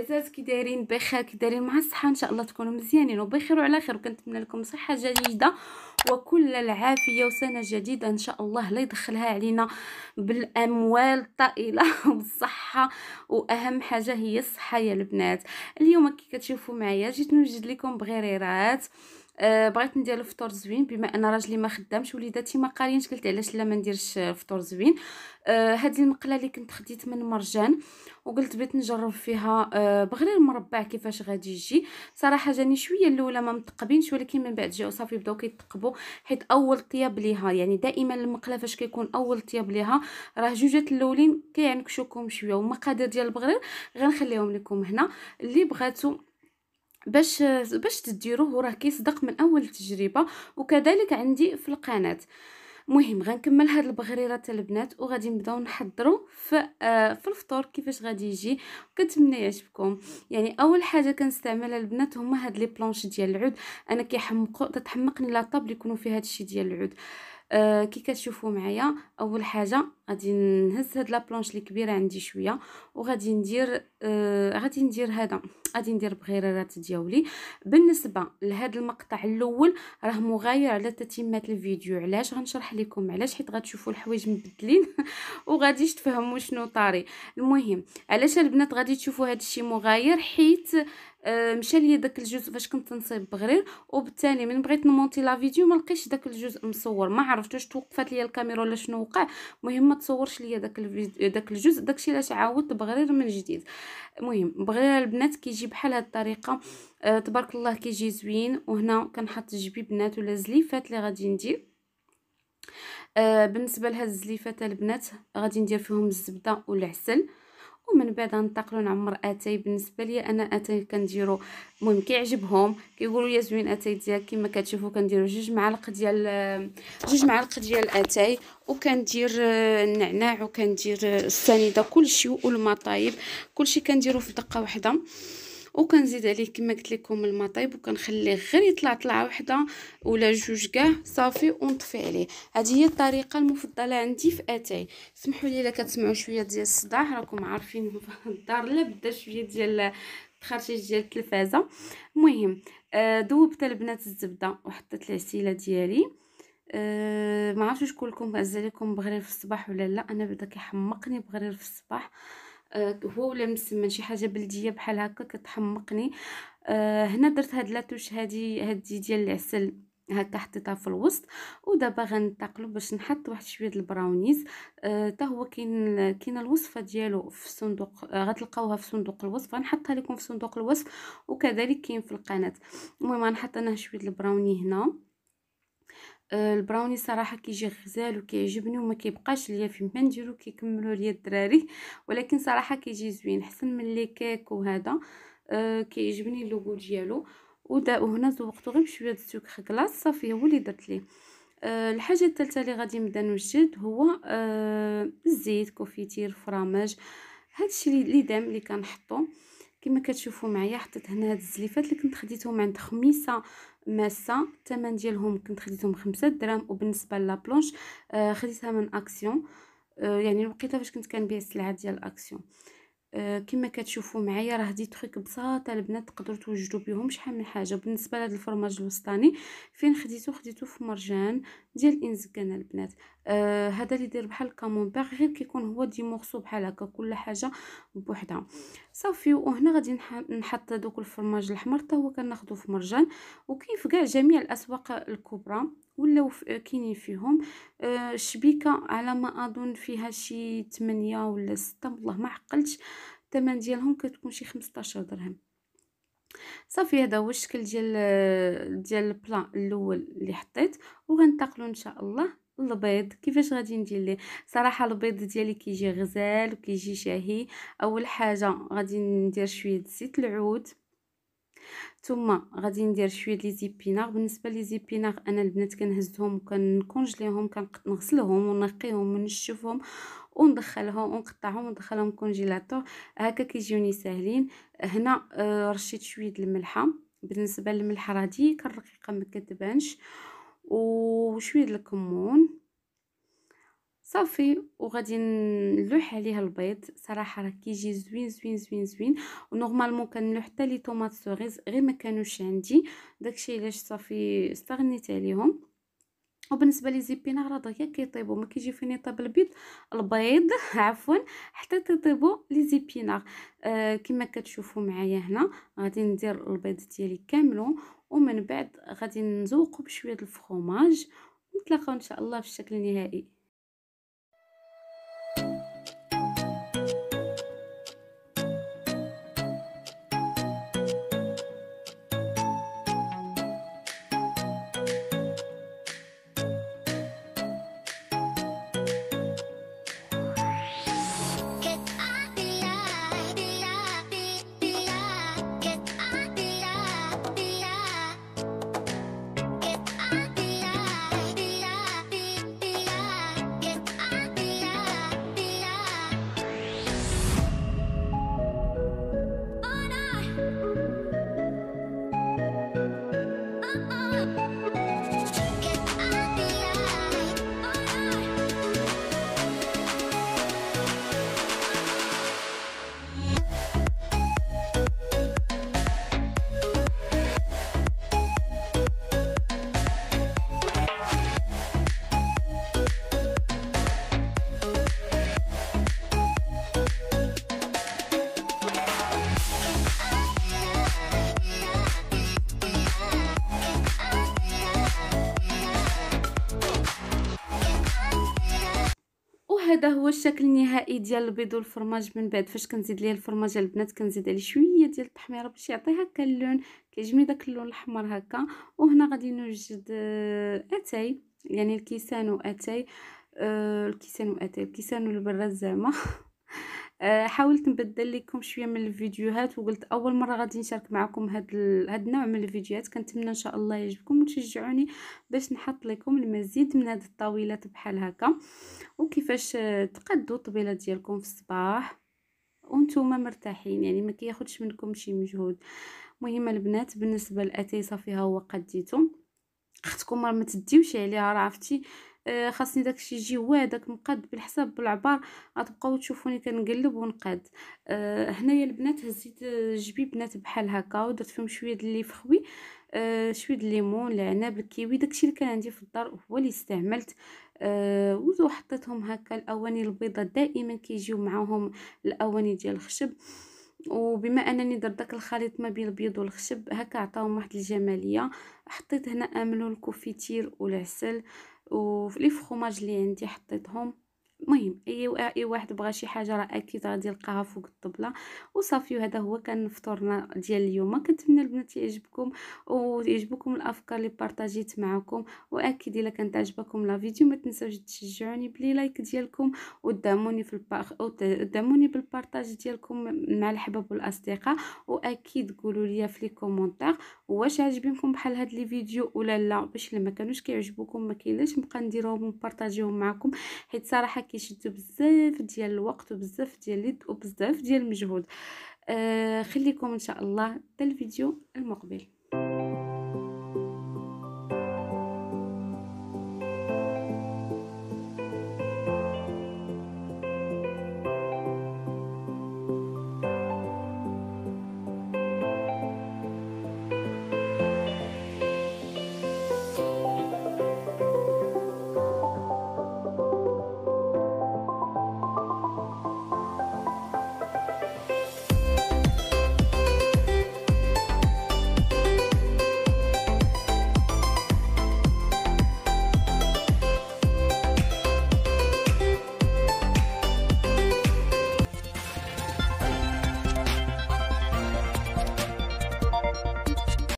عزازات كي دايرين بخير كي دايرين مع الصحة إن شاء الله تكونوا مزيانين. وبخير وعلى خير. وكنتمنى لكم صحة جديده وكل العافية وسنة جديدة إن شاء الله لا يدخلها علينا بالأموال الطائلة والصحة. وأهم حاجة هي الصحة يا البنات. اليوم كي كتشوفوا معايا جيت نوجد لكم بغيريرات أه بغيت ندير الفطور زوين بما أن راجلي ما خدامش وليداتي ما قارينش. قلت علاش لا ما نديرش فطور زوين؟ أه هذه المقلة اللي كنت خديت من مرجان وقلت بغيت نجرب فيها أه بغير المربع كيفاش غادي يجي. صراحة جاني شوية الأولى ما متقبينش ولكن من بعد جاو صافي بداو كيتقبوا حيت أول طياب ليها. يعني دائما المقلة فاش كيكون أول طياب ليها راه جوجات الأولين كيعنكشوكم شوية ومقادير ديال البغرير غنخليهم لكم هنا. اللي بغاتو باش باش تديروه راه كيصدق من أول تجربة وكذلك عندي في القناة. مهم غنكمل هاد البغريرات البنات وغادي نبداو نحضروا في آه في الفطور كيفاش غادي يجي كنتمنى يعجبكم. يعني أول حاجة كنستعملها البنات هما هاد les planches ديال العود. أنا كيحمقوا تتحمقني la table يكونوا فيها هادشي ديال العود. آه كي كتشوفوا معايا أول حاجة غادي نهز هاد la planche اللي كبيرة عندي شوية وغادي ندير آه غادي ندير هذا غادي ندير بغيرات ديالي. بالنسبة لهذا المقطع الأول راه مغاير على تتمه الفيديو علاش؟ غنشرح لكم علاش حيت غتشوفوا الحوايج مبدلين وغادي تفهموا شنو طاري. المهم علاش البنات غادي تشوفوا هذا الشيء مغاير؟ حيت مشى ليا داك الجزء فاش كنت نصيب بغرير وبالتالي من بغيت نمونتي لا فيديو ما لقيتش داك الجزء مصور ما عرفتش توقفات ليا الكاميرا ولا شنو وقع. المهم ما تصورش ليا داك الفيديو داك الجزء داكشي علاش عاودت بغرير من جديد. المهم بغرير البنات كيجي بحال هاد الطريقة آه تبارك الله كيجي زوين وهنا كنحط جبيبنات ولا زليفات اللي غادي ندير. آه بالنسبة لهاد الزليفات البنات غادي ندير فيهم الزبدة والعسل. ومن بعد ننتقلوا نعمر آتاي. بالنسبة لي أنا آتاي كنديرو المهم كيعجبهم كيقولوا لي زوين آتاي ديالك كما كتشوفوا كنديروا جوج معالق ديال جوج معالق ديال آتاي. وكندير النعناع وكندير السنيدة كلشي والماء طايب كلشي كنديرو في دقة واحدة وكنزيد عليه كما قلت لكم الماء طيب وكنخليه غير يطلع طلعة وحدة ولا جوج كاع صافي ونطفي عليه. هذه هي الطريقة المفضلة عندي في أتاي. سمحوا لي إلا كتسمعوا شوية ديال الصداع راكم عارفين في الدار لا بدا شوية ديال التخرجيج ديال التلفازة. المهم آه ذوبت البنات الزبدة وحطيت العسيلة ديالي. أه ما عرفتش نقول لكم هز لكم بغرير في الصباح ولا لا؟ أنا بدا كيحمقني بغرير في الصباح. آه، هو ولا مسمن شي حاجة بلدية بحال هكا كتحمقني. آه هنا درت هاد la touche هادي هادي ديال العسل هكا حطيتها في الوسط ودابا غنتقلو باش نحط واحد شوية البراونيز. حتى آه هو كاين كاين الوصفة ديالو في صندوق آه غتلقاوها في صندوق الوصف غنحطها لكم في صندوق الوصف وكذلك كاين في القناة. المهم غنحط أنا شوية ال brownie هنا. آه، ال brownie صراحة كيجي غزال وكيعجبني وما كيبقاش ليا فين ما نديرو كيكملوا ليا الدراري. ولكن صراحة كيجي زوين أحسن من les cakes وهذا. أه كيعجبني le goût ديالو. وهنا ذوقته غير بشوية السكر. glace صافي هو اللي درت ليه. أه الحاجة الثالثه اللي غادي نبدأ نوجد هو أه les confitures fromage هادشي اللي دام اللي كنحطو. كما كتشوفوا معايا حطيت هنا هاد الزليفات اللي كنت خديتهم عند خميسة ماسة الثمن ديالهم كنت خديتهم خمسة دراهم وبالنسبة la planche آه خديتها من أكسيون. آه يعني لقيتها فاش كنت كنبيع السلعة ديال أكسيون. آه كما كتشوفوا معايا راه des trucs بساطة البنات تقدروا توجدوا بهم شحال من حاجة. بالنسبة لهذا الفرماج الوسطاني فين خديتو؟ خديتو في مرجان ديال إنزكان البنات. آه هذا اللي يدير بحال ال camembert غير كيكون هو des morceaux بحال هكا كل حاجة بوحدها. صافي وهنا غادي نحط دوك الفرماج الأحمر حتى هو كناخذو في مرجان وكاين في كاع جميع الأسواق الكبرى ولاو كاينين فيهم. آه شبيكه على ما أظن فيها شي 8 ولا 6 والله ما عقلتش. الثمن ديالهم كتكون شي 15 درهم. صافي هذا هو الشكل ديال ديال البلان الأول اللي حطيت وغنتقلوا إن شاء الله. البيض كيفاش غادي ندير ليه صراحة البيض ديالي كيجي غزال وكيجي شهي أول حاجة غادي ندير شوية زيت العود. ثم غادي ندير شوية لي زيبينار بالنسبة لي زيبينار أنا البنات كنهزهم وكنكونجليهم كنغسلهم ونقيهم ونشفهم وندخلهم ونقطعهم وندخلهم كونجيلاتور. هكا كيجيوني ساهلين. هنا آه، رشيت شوية الملحة. بالنسبة للملحة راه ديك الرقيقه ما كتبانش. وشويه الكمون. صافي وغادي نلوح عليها البيض. صراحة راه كيجي زوين زوين زوين زوين. و normalement كنلوح حتى les tomates cerises غير ما كانوش عندي. داكشي علاش صافي استغنيت عليهم. وبالنسبة les épinards راه دغيا كيطيبوا ما كيجي فين يطيب البيض؟ البيض عفوا حتى تطيبوا les épinards. آه كما كتشوفوا معايا هنا غادي ندير البيض ديالي كاملو. ومن بعد غادي نزوقو بشوية الفرماج نتلاقاو إن شاء الله في الشكل النهائي. هذا هو الشكل النهائي ديال البيض والفرماج من بعد. فاش كنزيد ليه الفرماج البنات كنزيد عليه شوية ديال التحميرة باش يعطي هكا اللون. كيعجبني داك اللون الأحمر هكا. وهنا غادي نوجد آه، أتاي. يعني الكيسان وأتاي. أه الكيسان وأتاي. الكيسان والبراد زعما آه، حاولت نبدل لكم شوية من الفيديوهات وقلت أول مرة غادي نشارك معكم هاد ال... هاد النوع من الفيديوهات. كنتمنى إن شاء الله يعجبكم وتشجعوني باش نحط لكم المزيد من هاد الطاولات بحال هكا. وكيفاش تقدوا الطبيلة ديالكم في الصباح وأنتم مرتاحين يعني ما كياخذش منكم شي مجهود. مهم البنات بالنسبة للاتاي صافي ها هو قديتو. أختكم ما تديوش عليها عرفتي؟ آه، خاصني داكشي يجي وادك مقاد بالحساب بالعبار غتبقاو تشوفوني كنقلب ونقاد. أه هنايا البنات هزيت جبيبنات بحال هكا ودرت فيهم شوية د اللي فخوي أه شوية الليمون العنب الكيوي داكشي اللي كان عندي في الدار هو اللي استعملت. أه وحطيتهم هكا الأواني البيضاء دائما كيجيو معاهم الأواني ديال الخشب. وبما أنني درت داك الخليط ما بين البيض والخشب هكا عطاهم واحد الجمالية. حطيت هنا املون الكوفيتير والعسل وفي فخوماج اللي عندي حطيتهم. المهم أي أي واحد بغى شي حاجة راه أكيد غادي يلقاها فوق الطبلة. وصافي وهذا هو كان فطورنا ديال اليوم. كنتمنى البنات يعجبكم ويعجبكم الأفكار اللي بارطاجيت معكم وأكيد إلا كانت عجبكم la vidéo ما تنساوش تشجعوني ب les likes ديالكم ودعموني في la page ودعموني بال partage ديالكم مع الحباب والاصدقاء وأكيد قولوا لي في les commentaires واش عجبكم بحال هاد les vidéos ولا لا باش لما كانوش كيعجبوكم ما كاين لاش نبقى نديرهم ونبارطاجيهم معكم حيت صراحة كيشدوا بزاف ديال الوقت وبزاف ديال اليد وبزاف ديال المجهود. آه خليكم إن شاء الله حتى الفيديو المقبل.